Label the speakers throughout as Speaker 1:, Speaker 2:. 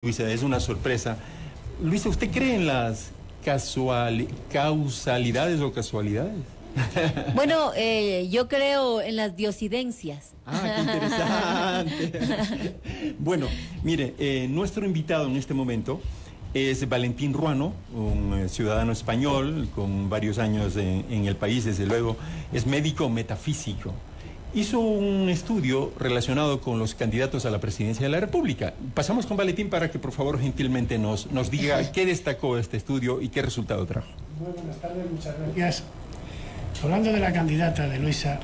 Speaker 1: Luisa, es una sorpresa. Luisa, ¿usted cree en las casual... causalidades o casualidades?
Speaker 2: Bueno, eh, yo creo en las diosidencias.
Speaker 1: Ah, qué interesante. bueno, mire, eh, nuestro invitado en este momento es Valentín Ruano, un eh, ciudadano español con varios años en, en el país, desde luego. Es médico metafísico hizo un estudio relacionado con los candidatos a la presidencia de la República. Pasamos con Valentín para que por favor gentilmente nos, nos diga qué destacó este estudio y qué resultado trajo.
Speaker 3: Muy buenas tardes, muchas gracias. Hablando de la candidata de Luisa,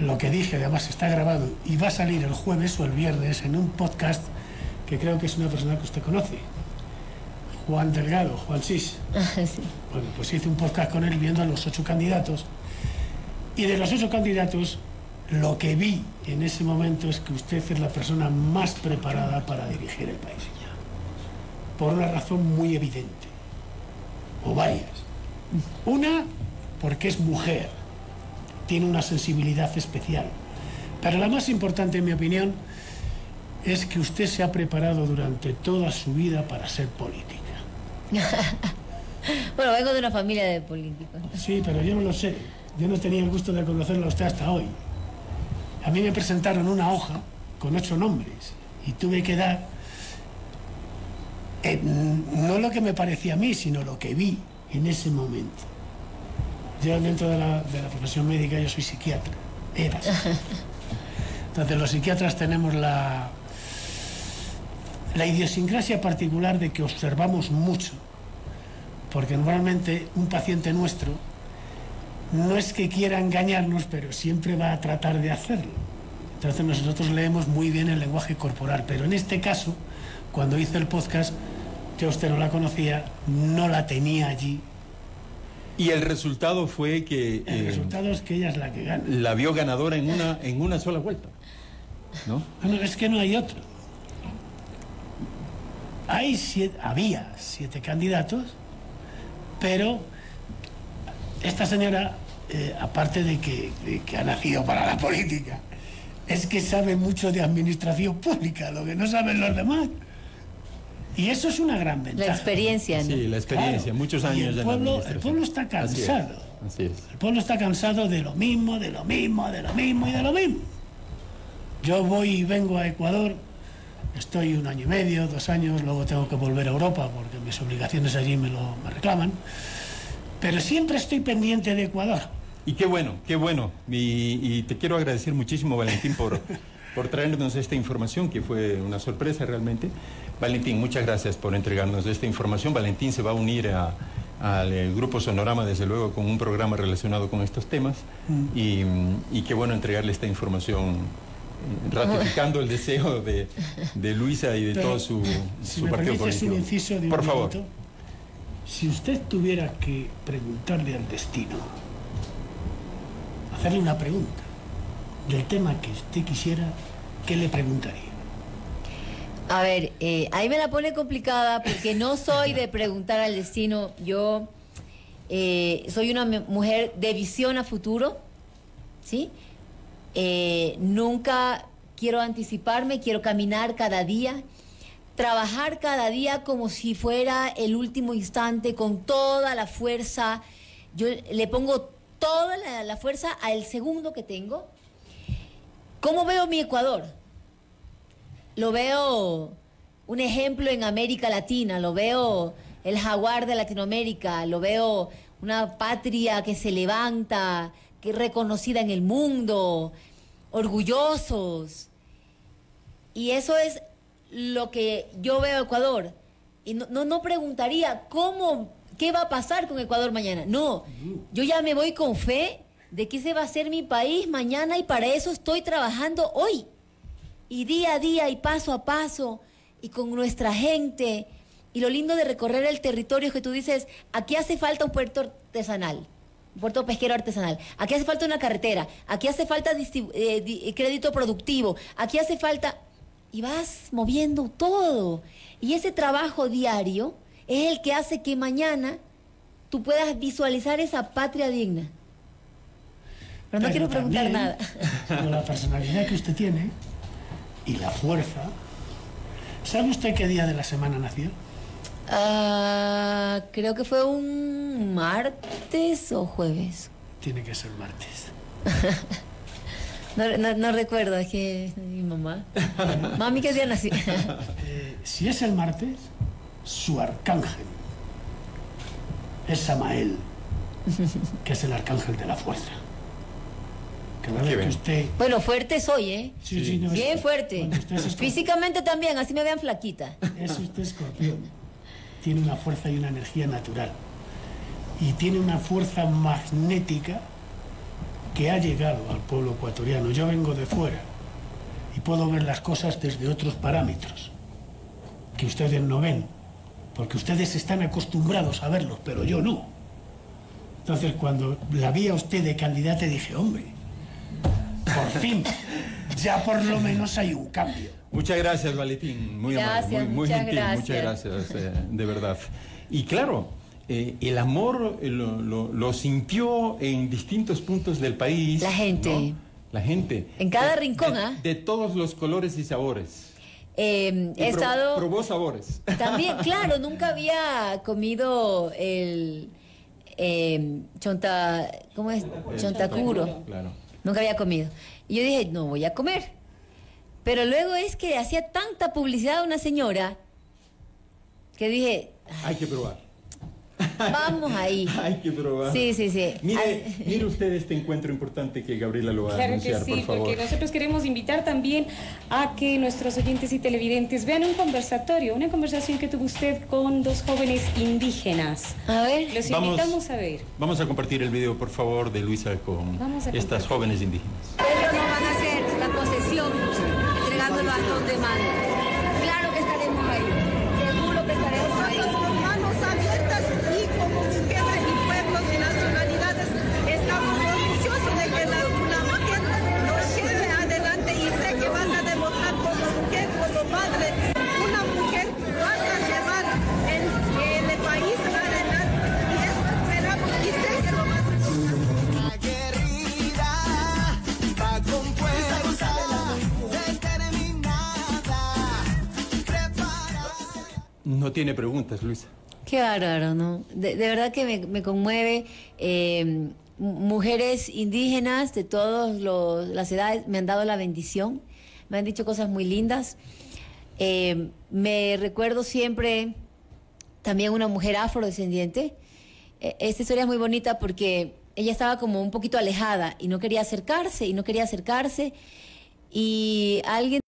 Speaker 3: lo que dije además está grabado y va a salir el jueves o el viernes en un podcast que creo que es una persona que usted conoce. Juan Delgado, Juan Sis.
Speaker 2: sí.
Speaker 3: Bueno, pues hice un podcast con él viendo a los ocho candidatos. Y de los ocho candidatos, lo que vi en ese momento es que usted es la persona más preparada para dirigir el país. Por una razón muy evidente, o varias. Una, porque es mujer, tiene una sensibilidad especial. Pero la más importante, en mi opinión, es que usted se ha preparado durante toda su vida para ser política.
Speaker 2: bueno, vengo de una familia de políticos.
Speaker 3: Sí, pero yo no lo sé. Yo no tenía el gusto de conocerlo a usted hasta hoy. A mí me presentaron una hoja con ocho nombres y tuve que dar eh, no lo que me parecía a mí, sino lo que vi en ese momento. Yo dentro de la, de la profesión médica yo soy psiquiatra, era. Entonces los psiquiatras tenemos la, la idiosincrasia particular de que observamos mucho, porque normalmente un paciente nuestro no es que quiera engañarnos, pero siempre va a tratar de hacerlo. Entonces nosotros leemos muy bien el lenguaje corporal, pero en este caso, cuando hice el podcast, yo usted no la conocía, no la tenía allí.
Speaker 1: Y el resultado fue que...
Speaker 3: El
Speaker 1: eh,
Speaker 3: resultado es que ella es la que gana.
Speaker 1: La vio ganadora en una, en una sola vuelta. ¿No?
Speaker 3: Bueno, es que no hay otro. Hay siete, había siete candidatos, pero esta señora, eh, aparte de que, de que, ha nacido para la política, es que sabe mucho de administración pública, lo que no saben los demás. Y eso es una gran ventaja.
Speaker 2: La experiencia, ¿no?
Speaker 1: Sí, la experiencia,
Speaker 3: Claro.
Speaker 1: muchos años
Speaker 3: Y el
Speaker 1: de
Speaker 3: pueblo,
Speaker 1: la
Speaker 3: el pueblo está
Speaker 1: Así es,
Speaker 3: cansado.
Speaker 1: Así es.
Speaker 3: El pueblo está cansado de lo mismo, de lo mismo, de lo mismo y de lo mismo. Yo voy y vengo a Ecuador, estoy un año y medio, dos años, luego tengo que volver a Europa porque mis obligaciones allí me lo me reclaman. Pero siempre estoy pendiente de Ecuador.
Speaker 1: Y qué bueno, qué bueno. Y, y te quiero agradecer muchísimo, Valentín, por, por traernos esta información, que fue una sorpresa realmente. Valentín, muchas gracias por entregarnos esta información. Valentín se va a unir a- al eh, Grupo Sonorama, desde luego, con un programa relacionado con estos temas. Y, y qué bueno entregarle esta información, eh, ratificando el deseo de, de Luisa y de
Speaker 3: Pero,
Speaker 1: todo su, su partido político.
Speaker 3: un inciso de un
Speaker 1: por favor.
Speaker 3: minuto, si usted tuviera que preguntarle al destino, hacerle una pregunta del tema que usted quisiera, ¿qué le preguntaría?
Speaker 2: A ver, eh, ahí me la pone complicada porque no soy de preguntar al destino. Yo eh, soy una mu- mujer de visión a futuro, ¿sí? Eh, nunca quiero anticiparme, quiero caminar cada día, trabajar cada día como si fuera el último instante, con toda la fuerza. Yo le pongo toda la, la fuerza al segundo que tengo. ¿Cómo veo mi Ecuador? Lo veo un ejemplo en América Latina, lo veo el jaguar de Latinoamérica, lo veo una patria que se levanta, que es reconocida en el mundo, orgullosos. Y eso es lo que yo veo a Ecuador. Y no, no, no preguntaría cómo, qué va a pasar con Ecuador mañana. No, yo ya me voy con fe de que ese va a ser mi país mañana y para eso estoy trabajando hoy y día a día y paso a paso y con nuestra gente. Y lo lindo de recorrer el territorio es que tú dices, aquí hace falta un puerto artesanal, un puerto pesquero artesanal, aquí hace falta una carretera, aquí hace falta eh, di- crédito productivo, aquí hace falta... Y vas moviendo todo. Y ese trabajo diario es el que hace que mañana tú puedas visualizar esa patria digna. Pero no
Speaker 3: Pero
Speaker 2: quiero preguntar nada.
Speaker 3: Con la personalidad que usted tiene y la fuerza, ¿Sabe usted qué día de la semana nació?
Speaker 2: Ah, creo que fue un martes o jueves.
Speaker 3: Tiene que ser martes.
Speaker 2: No, no- no recuerdo, es que mi mamá. Mami, ¿qué día nací?
Speaker 3: Eh, si es el martes, su arcángel es Samael, que es el arcángel de la fuerza. Cada
Speaker 1: Qué
Speaker 3: vez que usted...
Speaker 2: bueno, fuerte soy, ¿eh?
Speaker 3: Sí, sí, no,
Speaker 2: Bien
Speaker 3: es-
Speaker 2: fuerte.
Speaker 3: es
Speaker 2: Físicamente también, así me vean flaquita.
Speaker 3: Es usted escorpión. Tiene una fuerza y una energía natural. Y tiene una fuerza magnética que ha llegado al pueblo ecuatoriano. Yo vengo de fuera y puedo ver las cosas desde otros parámetros que ustedes no ven, porque ustedes están acostumbrados a verlos, pero yo no. Entonces, cuando la vi a usted de candidata, dije, hombre, por fin, ya por lo menos hay un cambio.
Speaker 1: Muchas gracias, Valentín. Muy
Speaker 2: Gracias,
Speaker 1: amable, muy, muy
Speaker 2: muchas
Speaker 1: gentil.
Speaker 2: gracias.
Speaker 1: Muchas gracias, eh, de verdad. Y claro, eh, el amor eh, lo, lo- lo sintió en distintos puntos del país.
Speaker 2: La gente.
Speaker 1: ¿no? La gente.
Speaker 2: En cada
Speaker 1: De-
Speaker 2: rincón,
Speaker 1: de-
Speaker 2: ¿ah?
Speaker 1: De todos los colores y sabores.
Speaker 2: Eh, he
Speaker 1: pro-
Speaker 2: estado.
Speaker 1: Probó sabores.
Speaker 2: También, claro, nunca había comido el eh, chonta, ¿cómo es? Chontacuro.
Speaker 1: Claro.
Speaker 2: Nunca había comido. Y yo dije, no voy a comer. Pero luego es que hacía tanta publicidad a una señora que dije,
Speaker 1: Hay que probar.
Speaker 2: Vamos ahí.
Speaker 1: Hay que probar.
Speaker 2: Sí, sí, sí.
Speaker 1: Mire,
Speaker 2: Ay.
Speaker 1: mire usted este encuentro importante que Gabriela lo va a
Speaker 4: Claro que
Speaker 1: anunciar,
Speaker 4: sí,
Speaker 1: por favor.
Speaker 4: porque nosotros queremos invitar también a que nuestros oyentes y televidentes vean un conversatorio, una conversación que tuvo usted con dos jóvenes indígenas.
Speaker 2: A ver.
Speaker 4: Los
Speaker 1: Vamos.
Speaker 4: invitamos a ver.
Speaker 1: Vamos a compartir el video, por favor, de Luisa con
Speaker 4: Vamos a
Speaker 1: estas jóvenes indígenas.
Speaker 2: Ellos no van a hacer la posesión entregando el bastón de
Speaker 1: tiene preguntas, Luisa.
Speaker 2: Qué bárbaro, ¿no? De, verdad que me, me conmueve. eh, mujeres indígenas de todas las edades me han dado la bendición, me han dicho cosas muy lindas. Eh, me recuerdo siempre también una mujer afrodescendiente. Eh, Esta historia es muy bonita porque ella estaba como un poquito alejada y no quería acercarse y no quería acercarse y alguien